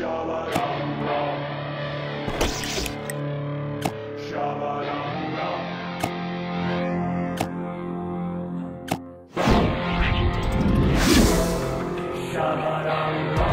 Shabadanga. Shabadanga. Shabadanga.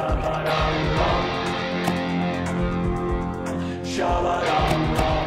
Shabba-dum-bum Shabba-dum-bum